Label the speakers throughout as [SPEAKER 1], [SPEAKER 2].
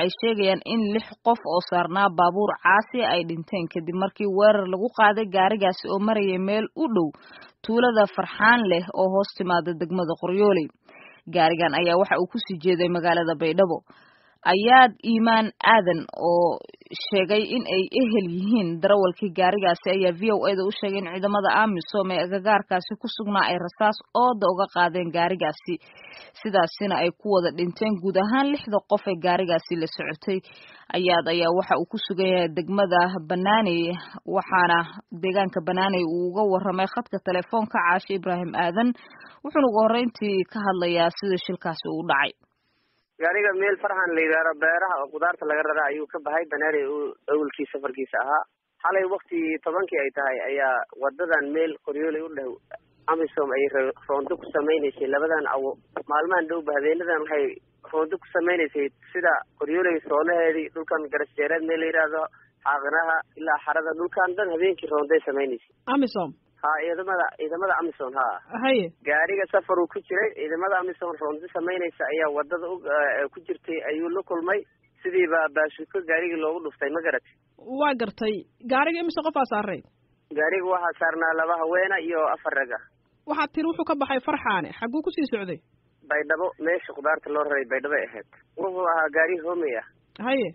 [SPEAKER 1] ay sheegayaan in lix qof oo saarnaa baabuur caasi ay dhinteen kadib markii weerar lagu qaaday gaarigaasi oo maraya meel u dhow tuulada farxaan leh oo hoos timaada degmada qoryooley gaarigan ayaa waxa uu ku sii jeeday magaalada baydhabo. Ayaad iimaan aadan oo sheegay in ay ehel yihiin darawalkii gaarigaasi ayaa v o eda u sheegay in ciidamada amisom ee agagaarkaasi ku sugnaa ay rasaas ooda uga qaadeen gaarigaasi. Sidaasina ay ku wada dhinteen guud ahaan lixda qof ee gaarigaasi la socotay. Ayaad ayaa waxa uu ku sugan yahay degmada banaaney waxaana deegaanka banaaney uu uga waramay khadka telefoonka caashe ibraahim aadan wuxuuna ugu horreyntii ka hadlayaa sida shilkaasi uu dhacay
[SPEAKER 2] gaariga meel farxan la yidhaahdo beeraha oo kudaarta laga raraa ayuu ka baxay. Banaaney uu awalkii safarkiisa ahaa. Xalay wakti tobankii ay tahay ayaa wadadan meel qoryooley u dhow amisom ay roondo ku samaynaysay. Labadan awo maalmahan dhowba habeenadan waxay roondo ku samaynaysay sida qoryooley soonaheedii dhulkan garasjeereed meel la yidhaahdo xaaqinaha ilaa xarada dhulkan dhan habeenkii roonday samaynaysay
[SPEAKER 3] amisom
[SPEAKER 2] ha ciidamada ciidamada amison ha
[SPEAKER 3] haye
[SPEAKER 2] gaariga safar uu ku jiray ciidamada amison roondo samaynaysa ayaa waddada ku jirtay ayuu la kulmay. Sidiiba baasuuko gaarigii loogu dhuftay ma garatay
[SPEAKER 3] waa gartay. Gaariga imise qofaa saaray
[SPEAKER 2] gaariga waxaa saarnaa laba haweena iyo afar rag ah
[SPEAKER 3] waxaad tiri wuxuu ka baxay farxaane. Xagguu ku sii socday?
[SPEAKER 2] Baydhabo meesha khudaarta loo raray baydhabo ay ahayd. Wuxuu ahaa gaari homey ah
[SPEAKER 3] haye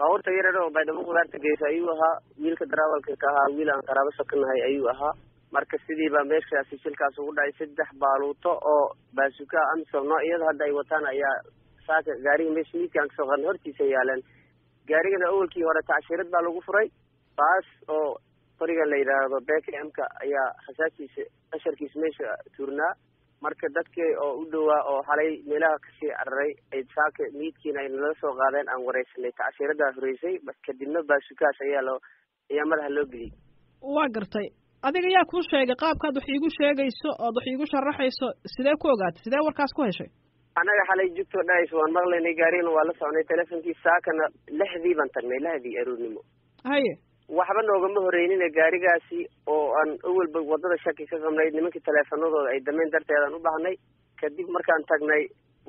[SPEAKER 2] baabuurta yarar oo baydhabo khudaarta geysa ayuu ahaa. Wiilka darawalka ka ahaa wiil aan qaraabo sokanahay ayuu ahaa marka sidiiba meeshaasi shilkaas ugu dhacay saddex baaluuto oo baasuka amisom noo iyada hadda ay wataan ayaa saaka gaariga meesha miidkaan ka soo qaadna hortiisa yaaleen. Gaarigana awalkii hore tacshirad baa lagu furay baas oo qoriga la yidhaahdo beka m-ka ayaa rasaasiisa asharkiisa meesha tuurnaa marka dadkii oo u dhowaa oo xalay meelaha ka sii cararay ay saaka miidkiina ay nala soo qaadeen aan wareysanay. Tacshiradaa horeysay kadibna baasukaas ayaa loo ayaa madaxa loo geliyey
[SPEAKER 3] waa gartay adiga yaa kuu sheegay qaabkaad wax iigu sheegayso ood wax iigu sharaxayso sidee ku ogaatay? Sidee warkaas ku heshay?
[SPEAKER 2] Annaga xalay jugtoo dhahayso waan maqlaynay gaarigana waa la soconay telefonkii saakana lixdii baan tagnay lixdii aroornimo
[SPEAKER 3] haye.
[SPEAKER 2] Waxba noogama horeynina gaarigaasi oo aan awalba waddada shaki ka qabnay nimankii teleefanadooda ay damayn darteedaan u baahnay kadib markaan tagnay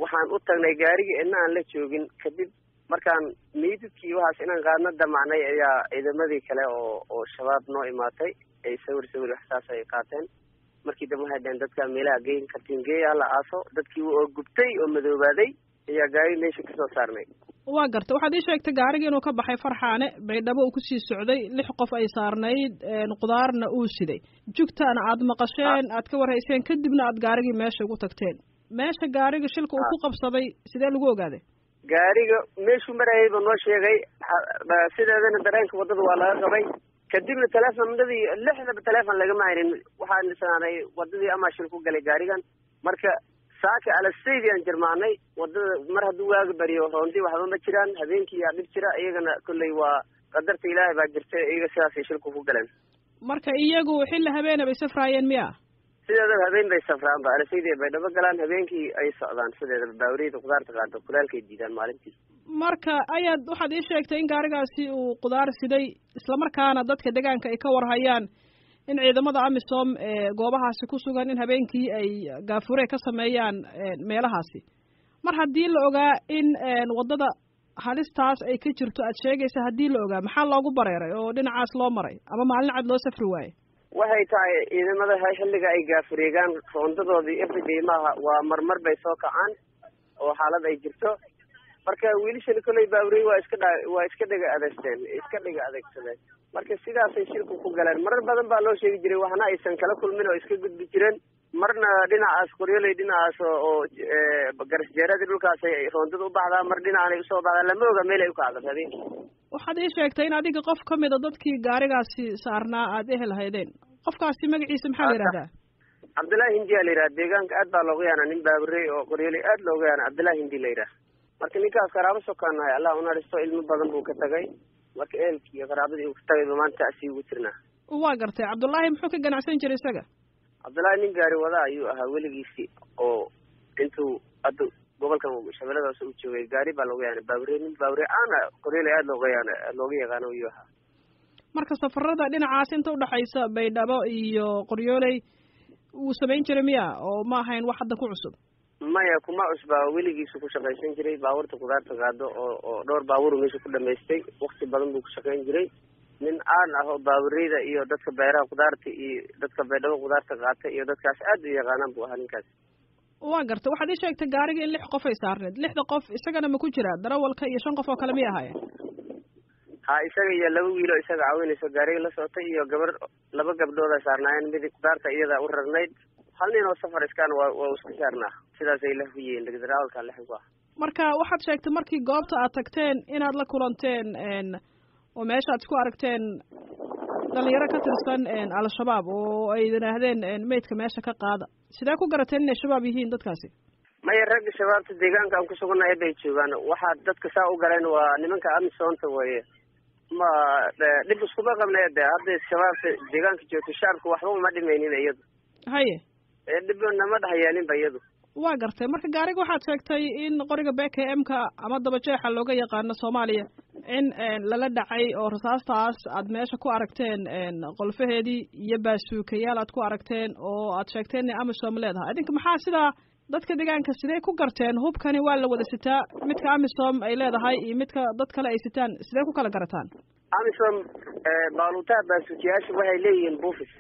[SPEAKER 2] waxaan u tagnay gaarigii idna aan la joogin. Kadib markaan miidadkii waxaas inaan qaadno damacnay ayaa ciidamadii kale oo oo shabaab noo imaatay. Ay sawir sawir waxsaas ay qaateen. Markii dambe waxay dhaheen dadkaa meelaha geyn kartiin geeya la aaso. Dadkii oo gubtay oo madoobaaday. Ayaa gaari meesha ka soo saarnay.
[SPEAKER 3] Waa garta. Waxaad ii sheegtay gaarigii inuu ka baxay farxaane. Baydhabo uu ku sii socday. Lix qof ay saarnayd. Qudaarna uu siday jugtaana aad maqasheen. Aad ka warhayseen. Kadibna aad gaarigii meesha ugu tagteen. Meesha gaariga shilka uu ku qabsaday sidee lagu ogaaday
[SPEAKER 2] gaariga meeshuu marayayba noo sheegay. Sideedana dareenka waddada waa laga qabay. Kadibna telefonadii lixdaba telefon lagama haynin waxaan isnaanay wadadii amaa shil ku galay gaarigan. Marka saaka alasaydi aan jirmaanay. Wadada mar hadduu waaga bariyo roondii waxba ma jiraan. Habeenkii yaa dhib jira iyagana kolley waa qadarta ilaahay baa jirta iyaga sidaasay shilku ku galeen.
[SPEAKER 3] Marka iyagu xilli habeena bay safraayeen miya
[SPEAKER 2] sideedaba habeen bay safraan ba alasaydi bay dhabo galaan habeenkii ay socdaan sideedaba baawriyada kudaarta qaado kulaalkay diidaan maalintii.
[SPEAKER 3] Marka ayaad waxaad ii sheegtay in gaarigaasi uu qudaar siday islamarkaana dadka deegaanka ay ka warhayaan in ciidamada amisom ee goobahaasi ku sugan in habeenkii ay gaafure ka sameeyaan meelahaasi. Mar haddii la ogaa in waddada halistaas ay ka jirto aad sheegaysa haddii la ogaa maxaa loogu bareeray oo dhinacaas loo maray? Ama maalin cad loo safri waaye
[SPEAKER 2] waxay tahay ciidamada xilliga ay gaafureegaan roondadoodii everyday maaha waa marmar bay soo kacaan oo xaalad ay jirto. Marka wiilashani kolley baawrey waa iska waa iska dhega adeegteen iska dhega adeegsadeen. Marka sidaasay shilku ku galeen. Marar badan baa loo sheegi jiray waxna aysan kala kulmin oo iska gudbi jireen marna dhinacaas qoryoley dhinacaas oo garasjeeradii dhulkaas roondada u baxdaa mar dhinacanay u soo baxdaa lama oga meel ay u kacdo habeenkii
[SPEAKER 3] waxaad ii sheegtay in adiga qof ka mida dadkii gaarigaasi saarnaa aada ehel haydeen qofkaasi magaciisa maxaa la yihahdaa
[SPEAKER 2] cabdullaahi hindi aa la yidhaha deegaanka aad baa looga yaana nin baaburey oo qoryoley aad looga yaana cabdullahi hindi la yidhaha marka ninkaas qaraabo sokaanahay allah unaristo ilmo badan buu ka tagay. Marka ehelkii iyo qaraabadii uu ka tagayba maanta asii ugu jirnaa.
[SPEAKER 3] Waa gartay. Cabdullaahi muxuu ka ganacsan jiray isaga
[SPEAKER 2] cabdullaahi nin gaari wada ayuu ahaa weligiisii oo intuu hadda gobolkan shabeelladaas u joogay gaari baa looga yaana baabure nin baabure aana qoryoley aada looga yaana looga yaqaano ayuu ahaa.
[SPEAKER 3] Marka safarada dhinacaas inta udhexaysa baydhabo iyo qoryooley wuu samayn jiray miya oo ma ahayn wax hadda ku cusub?
[SPEAKER 2] Maya kuma cusbaa weligiisu ku shaqaysan jiray baabuurta kudaarta qaado oo oo dhowr baabuur meesha ku dhamaystay wakti badan buu ku shaqayn jiray nin aan ah oo baabureyda iyo dadka beeraha kudaarta iyo dadka beedhabo kudaarta qaata iyo dadkaas aad u yaqaanaan buu ahaa ninkaas.
[SPEAKER 3] Waa garta. Waxaad ii sheegtay gaariga in lix qof ay saarneed. Lixda qof isagana ma ku jira darawalka iyo shan qof oo kale miyay ahaayeen?
[SPEAKER 2] Ha isaga iyo laba wiilo isaga caawinayso. Gaariga la socotay iyo gabar laba gabdhooda saarnaayeen mid kudaarta iyada u rarnayd. Hal nin oo safar iskaan waa waa iska saarnaa. Sidaasay la huyihiin darawalka lix ku ah
[SPEAKER 3] marka waxaad sheegtay markii goobta aad tagteen inaad la kulanteen oo meesha aad isku aragteen dhalinyaro ka tirsan al-shabaab oo ay yidhaahdeen meydka meesha ka qaada. Sidee ku garateen inay shabaab yihiin dadkaasi?
[SPEAKER 2] Maya ragga shabaabta deegaanka aan kusugannahay bay joogaan. Waxaa dadka saa u galeen waa nimanka amisoonta weye ma dhib iskuma qabnay de hadda shabaabta deegaanka joogto shacabka waxba uma dhimaynin iyadu.
[SPEAKER 3] Haye.
[SPEAKER 2] Dhib nama dhahayaaninba iyadu.
[SPEAKER 3] Waa gartay. Marka gaariga waxaad sheegtay in qoriga b k m ka ama dabajeexa looga yaqaano soomaaliya in lala dhacay oo rasaastaas aad meesha ku aragteen qolfaheedii iyo baasuukayaal aad ku aragteen oo aad sheegteen inay amisom leedahay. Idinka maxaa sidaa dadka deegaanka sidee ku garteen? Hubkani waa la wada sitaa. Midka amisom ay leedahay iyo midka dad kale ay sitaan sidee ku kala garataan?
[SPEAKER 2] Amisom baaluutaha baasuukayaasha waxay leeyihiin buufis.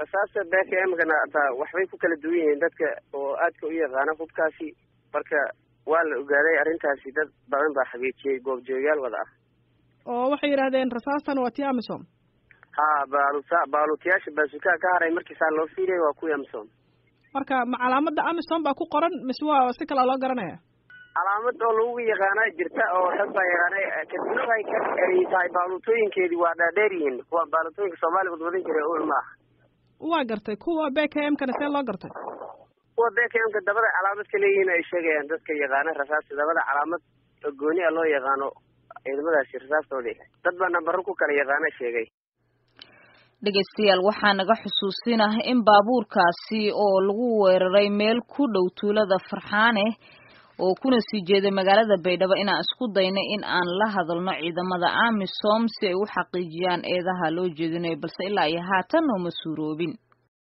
[SPEAKER 2] Rasaasta b k m kana ataa waxbay ku kala duwan yihiin dadka oo aadka u yaqaana hubkaasi. Marka waa la ogaaday arrintaasi dad badan baa xageejiyey goobjoogayaal wada ah.
[SPEAKER 3] Oo waxay yidhahdeen rasaastan waa tii amisom
[SPEAKER 2] ha baaluta baaluutayaasha baasuukaha ka haray markiisaa loo fiiriyay waa kuwii amisom
[SPEAKER 3] marka ma calaamada amisom baa ku qoran mise waa si kalaa loo garanaya?
[SPEAKER 2] Calaamad oo lagu yaqaana jirta oo rag baa yaqaanay kadibna waxay ka ay tahay baaluutooyinkeedii waa dhaadheer yihiin kuwa baaluutooyinka soomaaliya wadwadan jiray ul maaha
[SPEAKER 3] waa gartay kuwa b k m kana see loo gartay
[SPEAKER 2] kuwa b k m ka dabada calaamad ka leeyihiin ay sheegayaan dadka yaqaana rasaasta dabada calaamad gooni a loo yaqaano ciidamadaasi rasaastoodii. Dad baa nambaro ku kala yaqaana sheegay.
[SPEAKER 1] Dhegaystayaal waxaa naga xusuusinah in baabuurkaasi oo lagu weeraray meel ku dhow tuulada farxaane oo kuna sii jeeday magaalada baydhabo inaan isku daynay in aan la hadalno ciidamada amisom si ay u xaqiijiyaan eedaha loo jeedinayo balse ilaa iyo haatan nooma suuroobin